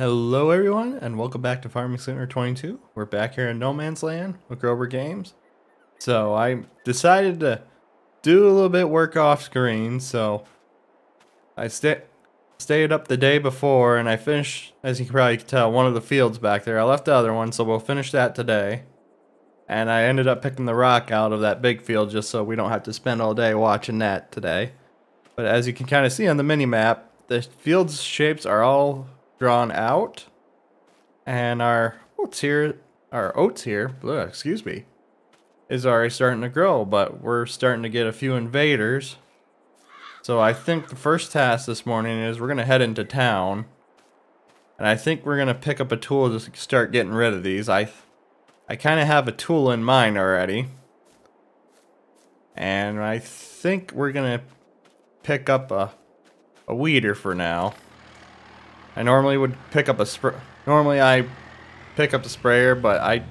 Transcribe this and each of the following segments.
Hello everyone and welcome back to Farming Simulator 22. We're back here in No Man's Land with Grober Games. So I decided to do a little bit work off screen, so I sta stayed up the day before and I finished, as you can probably tell, one of the fields back there. I left the other one, so we'll finish that today. And I ended up picking the rock out of that big field just so we don't have to spend all day watching that today. But as you can kind of see on the mini map, the field's shapes are all drawn out. And our oats here, our oats here, ugh, excuse me, is already starting to grow, but we're starting to get a few invaders. So I think the first task this morning is we're going to head into town. And I think we're going to pick up a tool to start getting rid of these. I I kind of have a tool in mind already. And I think we're going to pick up a, a weeder for now. I normally would pick up a spray. Normally I pick up the sprayer, but I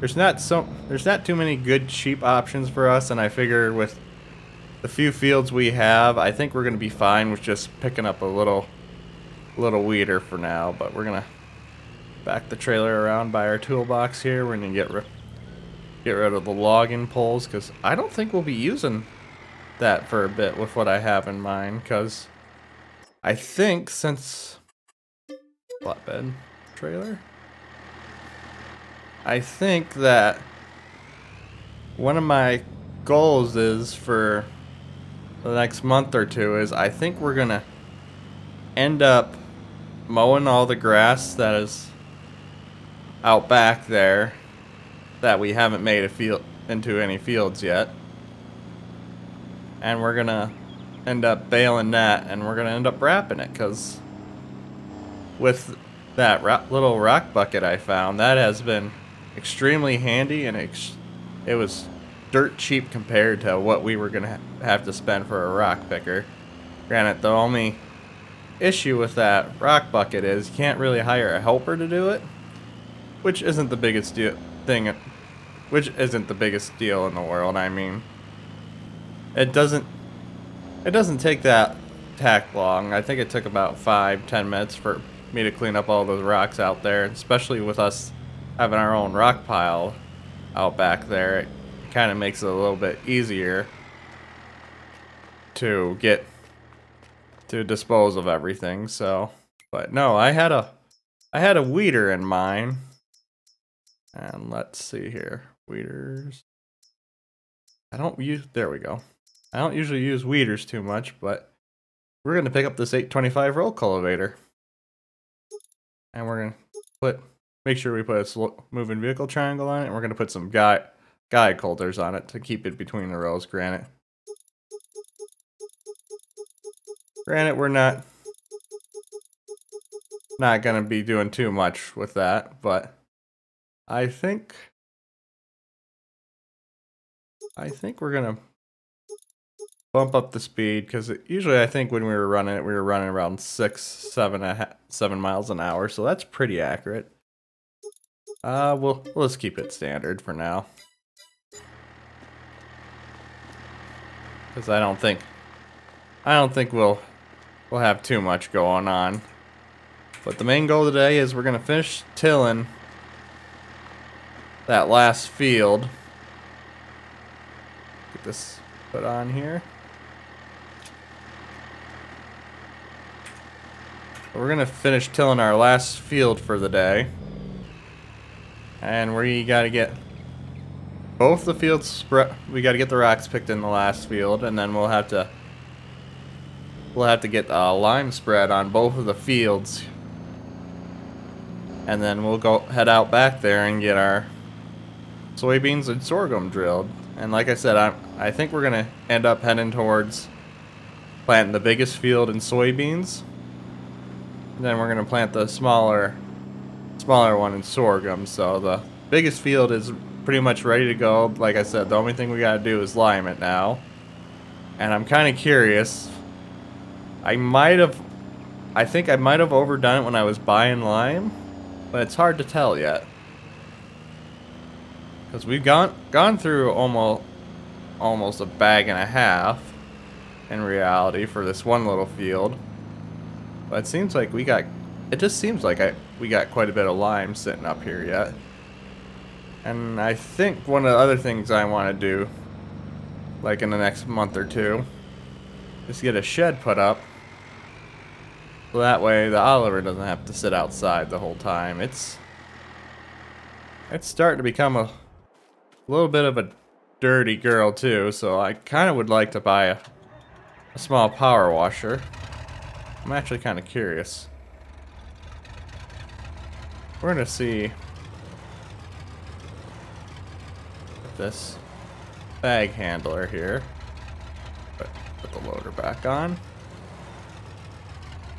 there's not so there's not too many good cheap options for us, and I figure with the few fields we have, I think we're gonna be fine with just picking up a little little weeder for now. But we're gonna back the trailer around by our toolbox here. We're gonna get get rid of the logging poles because I don't think we'll be using that for a bit with what I have in mind because I think since flatbed trailer. I think that one of my goals is for the next month or two is I think we're gonna end up mowing all the grass that is out back there that we haven't made a field into any fields yet. And we're gonna end up baling that and we're gonna end up wrapping it because with that little rock bucket I found, that has been extremely handy and it was dirt cheap compared to what we were going to ha have to spend for a rock picker. Granted, the only issue with that rock bucket is you can't really hire a helper to do it, which isn't the biggest deal thing, which isn't the biggest deal in the world. I mean, it doesn't, it doesn't take that tack long. I think it took about five, ten minutes for me to clean up all those rocks out there, especially with us having our own rock pile out back there. It kind of makes it a little bit easier to get to dispose of everything. So, but no, I had a I had a weeder in mind. And let's see here. Weeders. I don't use there we go. I don't usually use weeders too much, but we're going to pick up this 825 roll cultivator and we're gonna put make sure we put a moving vehicle triangle on it and we're gonna put some guy guide holders on it to keep it between the rows Granite. granted we're not not gonna be doing too much with that but I think I think we're gonna bump up the speed because usually I think when we were running it, we were running around six, seven, seven miles an hour, so that's pretty accurate. Uh, we'll, we'll keep it standard for now. Because I don't think, I don't think we'll, we'll have too much going on. But the main goal today is we're going to finish tilling that last field. Get this put on here. We're gonna finish tilling our last field for the day. And we gotta get both the fields spread. We gotta get the rocks picked in the last field, and then we'll have to we'll have to get a lime spread on both of the fields. And then we'll go head out back there and get our soybeans and sorghum drilled. And like I said, I'm, I think we're gonna end up heading towards planting the biggest field in soybeans then we're going to plant the smaller smaller one in sorghum. So the biggest field is pretty much ready to go. Like I said, the only thing we got to do is lime it now. And I'm kind of curious. I might have... I think I might have overdone it when I was buying lime. But it's hard to tell yet. Because we've gone, gone through almost, almost a bag and a half in reality for this one little field. But it seems like we got it just seems like I we got quite a bit of lime sitting up here yet. And I think one of the other things I want to do, like in the next month or two, is get a shed put up. So that way the Oliver doesn't have to sit outside the whole time. It's it's starting to become a little bit of a dirty girl too, so I kind of would like to buy a, a small power washer. I'm actually kind of curious. We're gonna see this bag handler here. Put, put the loader back on.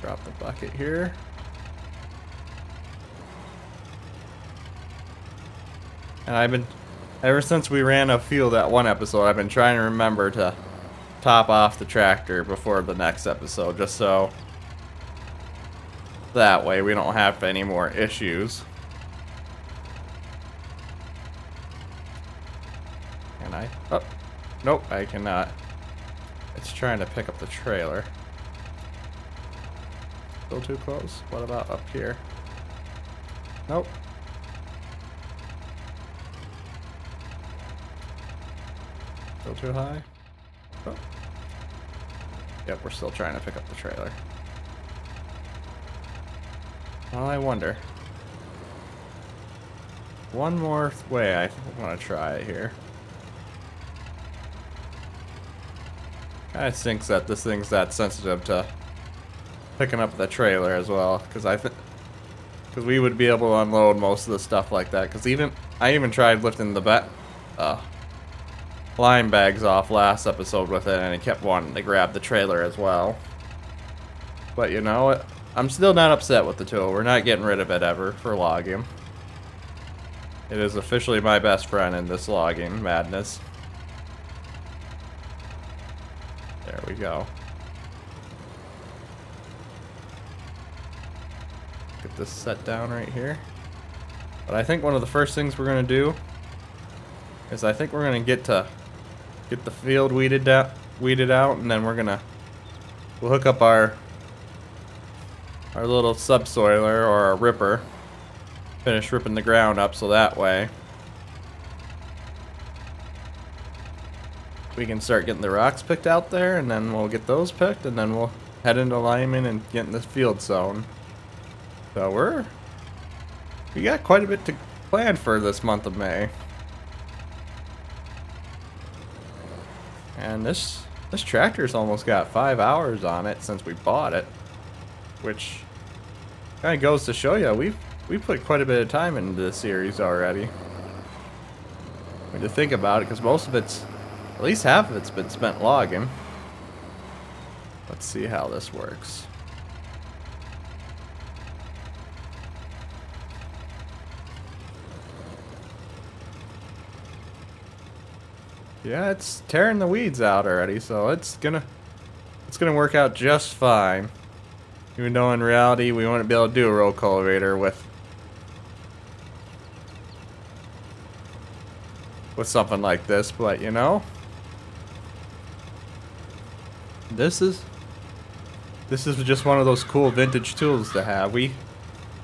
Drop the bucket here. And I've been, ever since we ran a field that one episode, I've been trying to remember to top off the tractor before the next episode, just so that way we don't have any more issues. Can I? Oh, nope, I cannot. It's trying to pick up the trailer. Still too close? What about up here? Nope. Still too high? Oh. Yep, we're still trying to pick up the trailer. Well, I wonder. One more way I want to try it here. Kinda stinks that this thing's that sensitive to picking up the trailer as well, because I think because we would be able to unload most of the stuff like that. Because even I even tried lifting the bat, uh, lime bags off last episode with it, and it kept wanting to grab the trailer as well. But you know, it, I'm still not upset with the tool. We're not getting rid of it ever for logging. It is officially my best friend in this logging madness. There we go. Get this set down right here. But I think one of the first things we're going to do is I think we're going to get to get the field weeded out, weeded out, and then we're going to we'll hook up our our little subsoiler or our ripper. Finish ripping the ground up so that way we can start getting the rocks picked out there and then we'll get those picked and then we'll head into Lyman and get in this field zone. So we're we got quite a bit to plan for this month of May. And this this tractor's almost got five hours on it since we bought it, which kind of goes to show you we we put quite a bit of time into this series already. When you think about it, because most of it's at least half of it's been spent logging. Let's see how this works. Yeah, it's tearing the weeds out already, so it's gonna it's gonna work out just fine. Even though in reality we wouldn't be able to do a roll cultivator with with something like this, but you know, this is this is just one of those cool vintage tools to have. We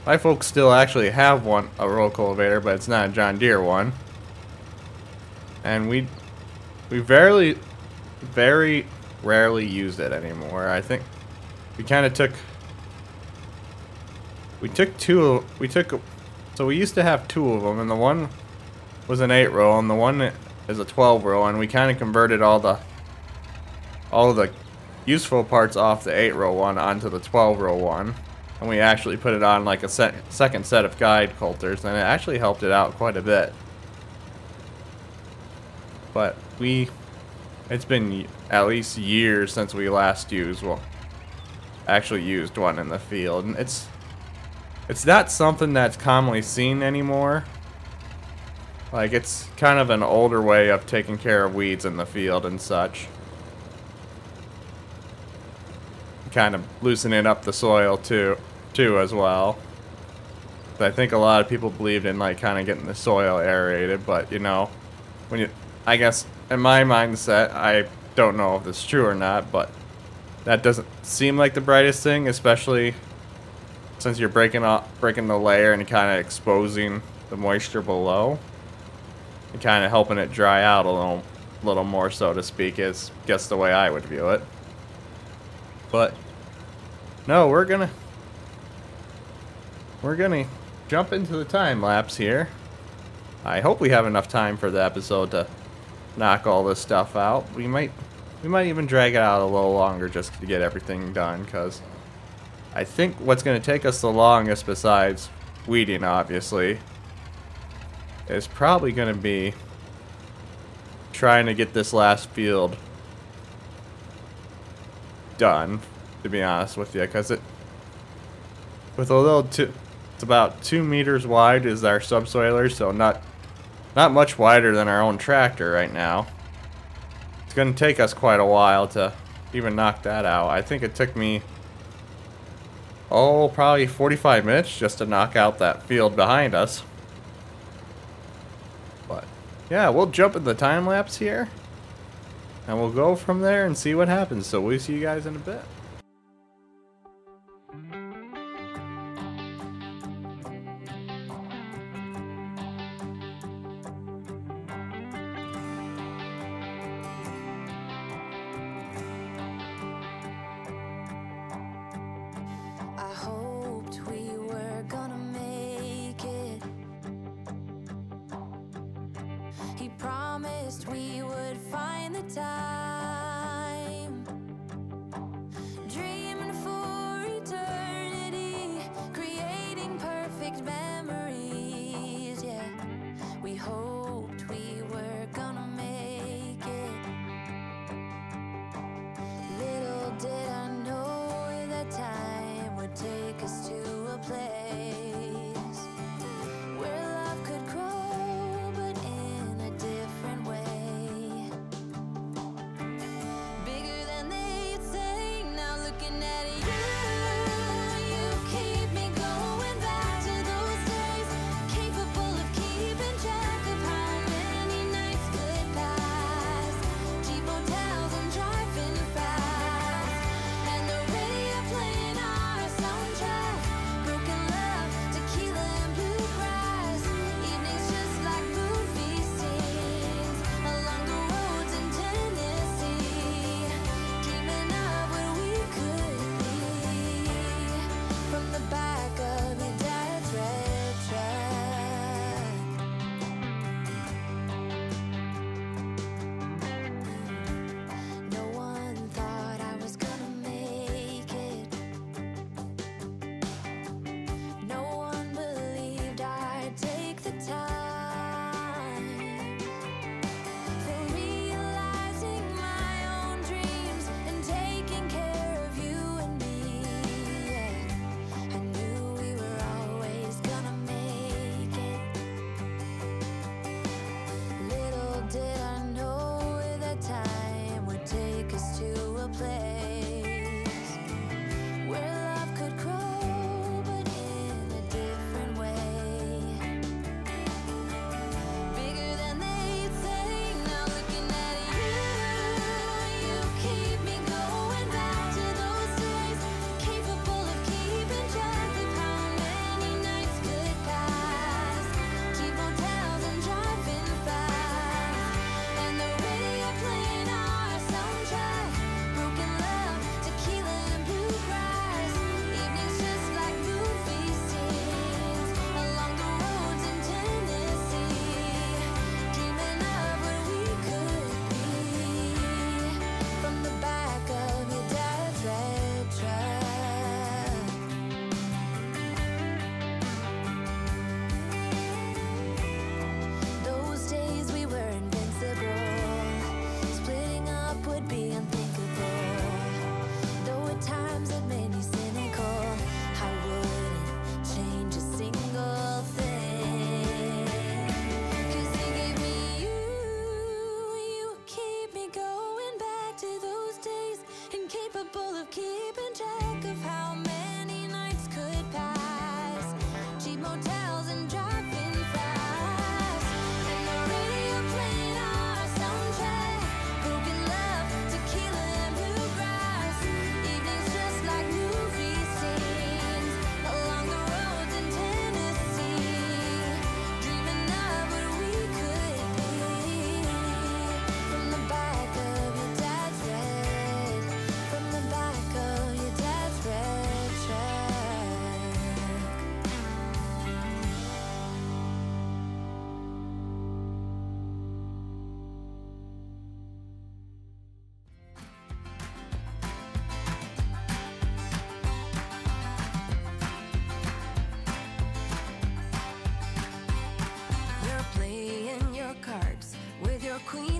my folks still actually have one a roll cultivator, but it's not a John Deere one. And we we very, very rarely use it anymore. I think we kind of took, we took two, we took, so we used to have two of them, and the one was an 8 row, and the one is a 12 row, and we kind of converted all the, all the useful parts off the 8 row one onto the 12 row one. And we actually put it on like a se second set of guide coulters, and it actually helped it out quite a bit. But we, it's been at least years since we last used, well, actually used one in the field. And it's, it's not something that's commonly seen anymore. Like, it's kind of an older way of taking care of weeds in the field and such. Kind of loosening up the soil too, too as well. I think a lot of people believed in like kind of getting the soil aerated, but you know, when you I guess in my mindset, I don't know if this is true or not, but that doesn't seem like the brightest thing, especially since you're breaking up, breaking the layer and kind of exposing the moisture below, and kind of helping it dry out a little, little more, so to speak, is guess the way I would view it. But no, we're gonna we're gonna jump into the time lapse here. I hope we have enough time for the episode to knock all this stuff out. We might we might even drag it out a little longer just to get everything done because I think what's going to take us the longest besides weeding obviously is probably going to be trying to get this last field done to be honest with you because it with a little two it's about two meters wide is our subsoiler so not not much wider than our own tractor right now it's going to take us quite a while to even knock that out. I think it took me, oh, probably 45 minutes just to knock out that field behind us. But, yeah, we'll jump in the time lapse here. And we'll go from there and see what happens. So we'll see you guys in a bit. Along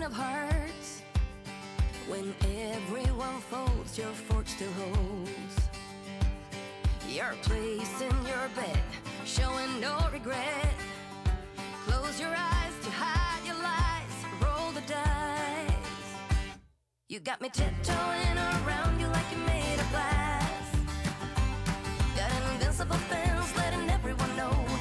of hearts. When everyone folds, your fork still holds. Your place in your bed, showing no regret. Close your eyes to hide your lies, roll the dice. You got me tiptoeing around you like you made of glass. Got an invincible fence letting everyone know.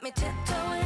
got me tiptoeing.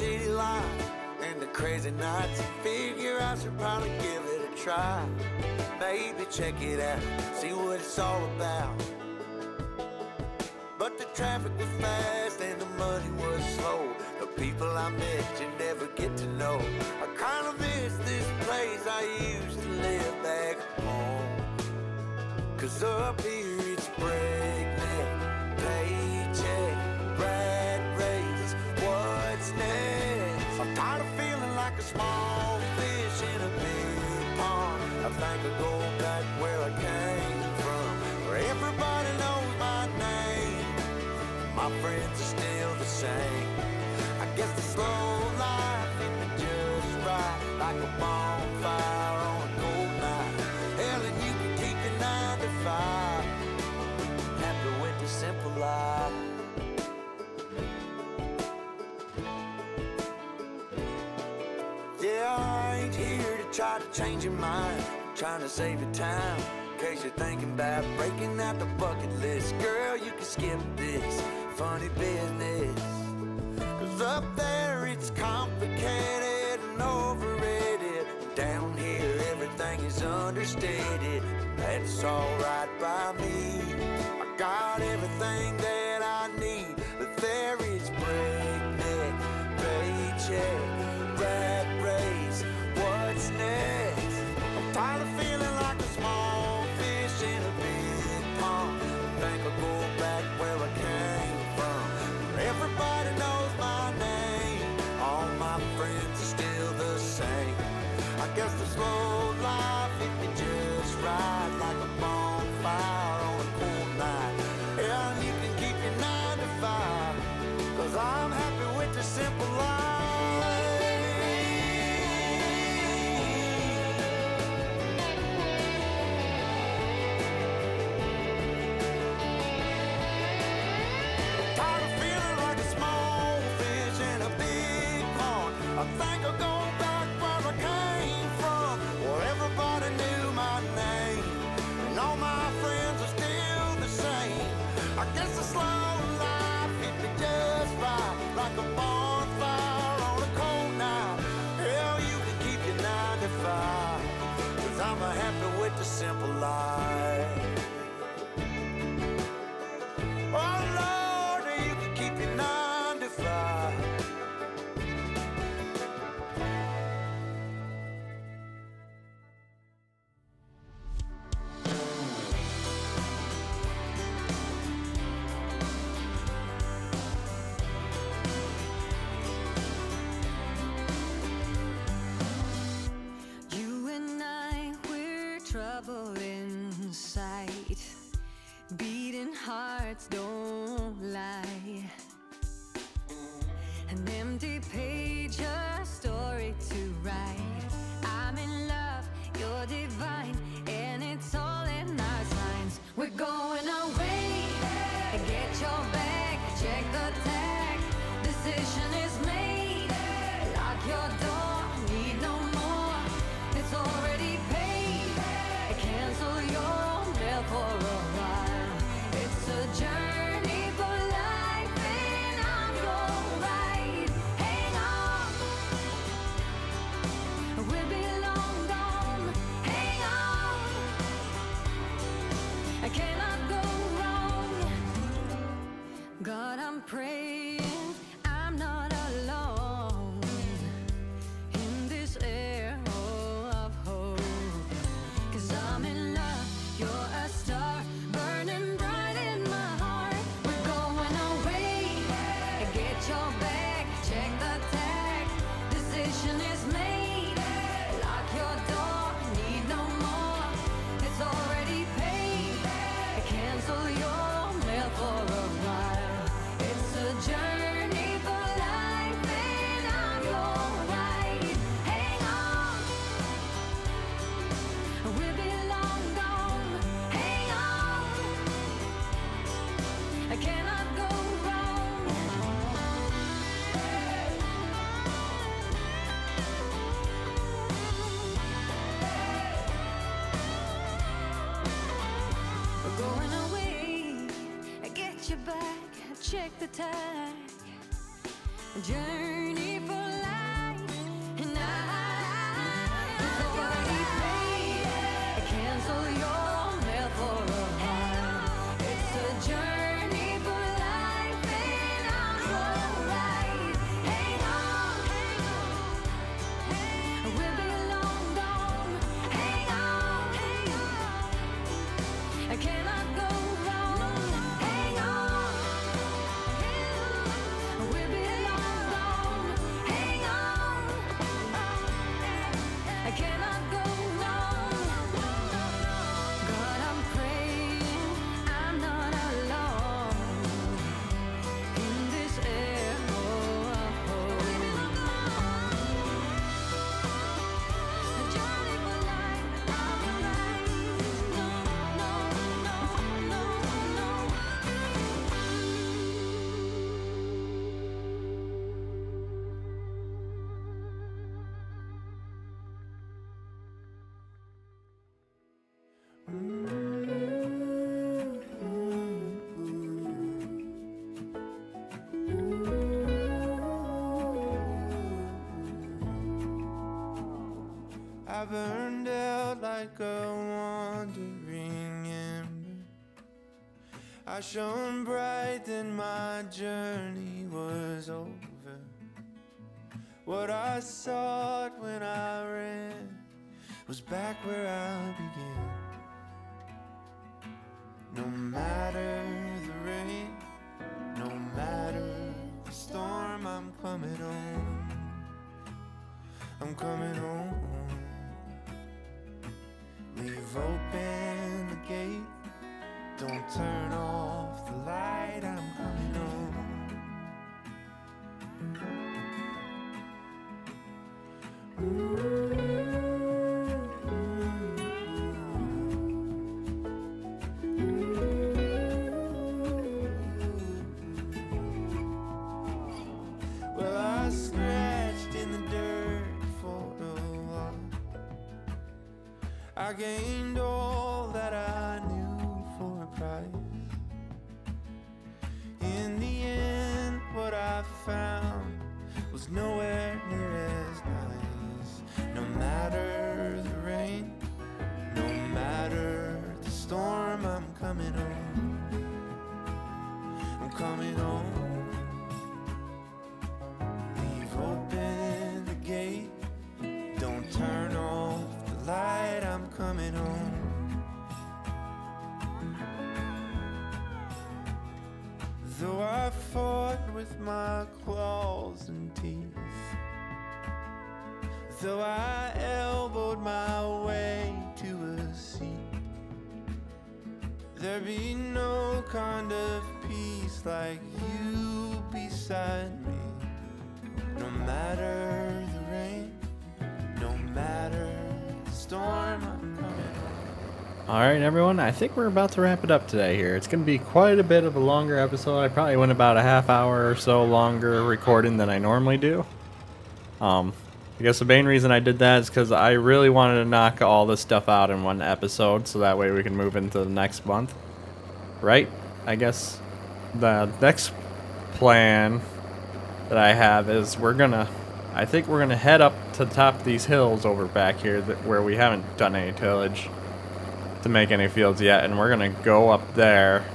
city lights and the crazy nights. Figure I should probably give it a try. Maybe check it out, see what it's all about. But the traffic was fast and the money was slow. The people I met, you To go back where I came from, where everybody knows my name. My friends are still the same. I guess the slow life hit me just right, like a bonfire on a cold night. Hell, and you can keep your nine to five, happy with the simple life. Yeah, I ain't here to try to change your mind trying to save your time. In case you're thinking about breaking out the bucket list. Girl, you can skip this funny business. Cause up there it's complicated and overrated. Down here everything is understated. That's alright. the simple life. going away. I get you back. I check the tag. Journey for I shone bright, then my journey was over. What I sought when I ran was back where I began. No matter the rain, no matter the storm, I'm coming home. I'm coming home. Leave open the gate. Don't turn off the light. I'm coming home. Well, There be no kind of peace like you beside me. No matter the rain, no matter the storm, coming. Alright, everyone, I think we're about to wrap it up today here. It's going to be quite a bit of a longer episode. I probably went about a half hour or so longer recording than I normally do. Um, I guess the main reason I did that is because I really wanted to knock all this stuff out in one episode so that way we can move into the next month. Right? I guess the next plan that I have is we're gonna I think we're gonna head up to the top of these hills over back here that, where we haven't done any tillage to make any fields yet and we're gonna go up there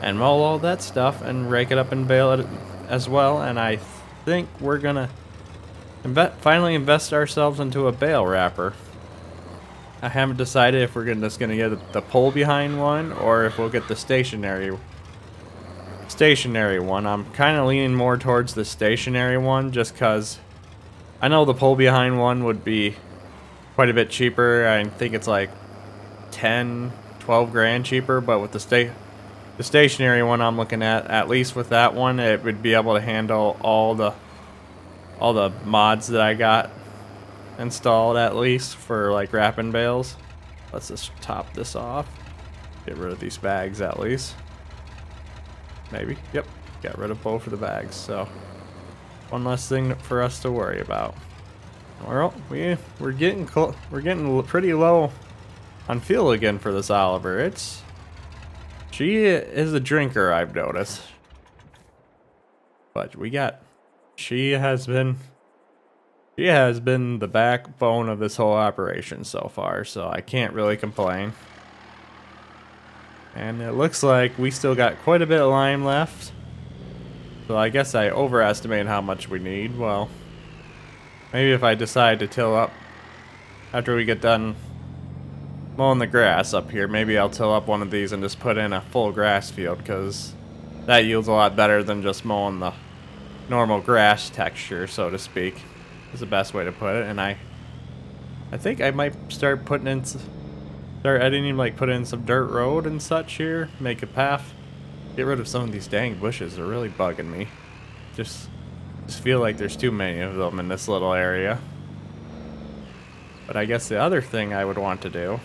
and mow all that stuff and rake it up and bale it as well and I think we're gonna inve- finally invest ourselves into a bale wrapper I haven't decided if we're gonna, just gonna get the pole behind one or if we'll get the stationary stationary one. I'm kind of leaning more towards the stationary one just because I know the pull behind one would be quite a bit cheaper. I think it's like 10, 12 grand cheaper, but with the sta- the stationary one I'm looking at, at least with that one, it would be able to handle all the all the mods that I got installed at least for like wrapping bales. Let's just top this off. Get rid of these bags at least. Maybe. Yep. Got rid of both of the bags. So one less thing for us to worry about. Well, we we're getting we're getting pretty low on fuel again for this Oliver. It's she is a drinker. I've noticed. But we got she has been she has been the backbone of this whole operation so far, so I can't really complain. And it looks like we still got quite a bit of lime left. So I guess I overestimated how much we need. Well, maybe if I decide to till up after we get done mowing the grass up here, maybe I'll till up one of these and just put in a full grass field because that yields a lot better than just mowing the normal grass texture, so to speak. Is the best way to put it. And I I think I might start putting in start editing like put in some dirt road and such here, make a path. Get rid of some of these dang bushes. They're really bugging me. Just just feel like there's too many of them in this little area. But I guess the other thing I would want to do,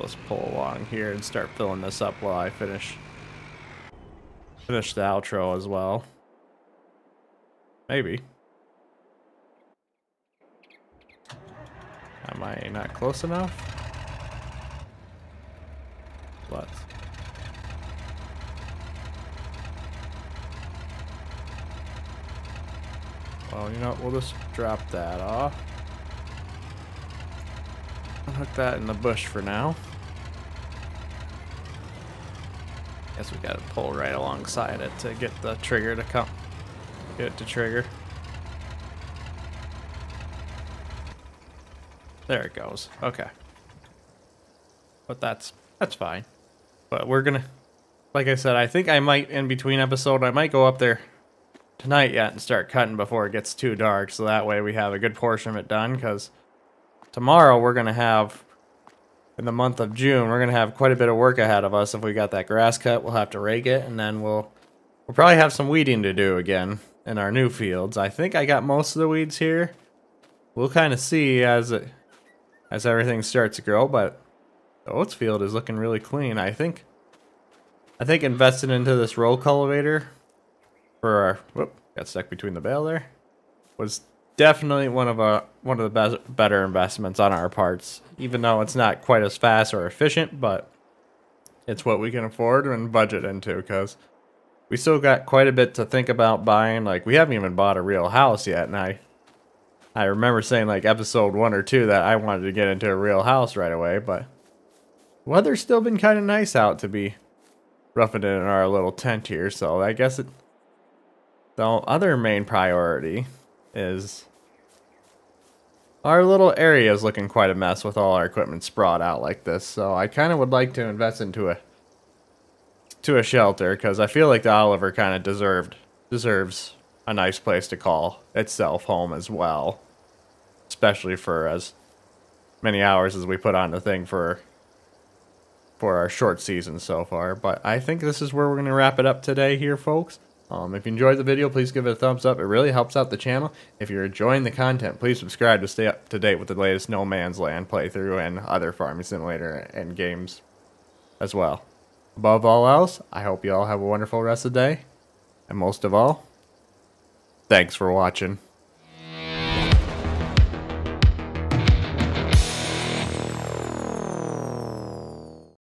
let's pull along here and start filling this up while I finish finish the outro as well. Maybe. Am I not close enough? What? Well, you know what? We'll just drop that off. Hook that in the bush for now. Guess we gotta pull right alongside it to get the trigger to come. Get to trigger. There it goes. Okay. But that's that's fine. But we're gonna like I said, I think I might in between episode I might go up there tonight yet and start cutting before it gets too dark so that way we have a good portion of it done because tomorrow we're gonna have in the month of June we're gonna have quite a bit of work ahead of us if we got that grass cut we'll have to rake it and then we'll we'll probably have some weeding to do again in our new fields. I think I got most of the weeds here. We'll kind of see as it as everything starts to grow but the oats field is looking really clean. I think I think investing into this roll cultivator for our whoop got stuck between the bale there was definitely one of our one of the best better investments on our parts. Even though it's not quite as fast or efficient but it's what we can afford and budget into because we still got quite a bit to think about buying like we haven't even bought a real house yet and i i remember saying like episode one or two that i wanted to get into a real house right away but weather's still been kind of nice out to be roughing it in our little tent here so i guess it the other main priority is our little area is looking quite a mess with all our equipment sprawled out like this. So I kind of would like to invest into a to a shelter because I feel like the Oliver kind of deserved deserves a nice place to call itself home as well, especially for as many hours as we put on the thing for for our short season so far. But I think this is where we're going to wrap it up today here, folks. Um, if you enjoyed the video, please give it a thumbs up. It really helps out the channel. If you're enjoying the content, please subscribe to stay up to date with the latest No Man's Land playthrough and other Farming Simulator and games as well. Above all else, I hope you all have a wonderful rest of the day. And most of all, thanks for watching.